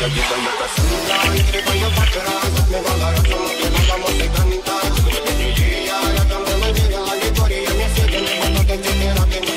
Yeah, I got the money, I got the money, I got the money, I got the money, I got the money, I got the money,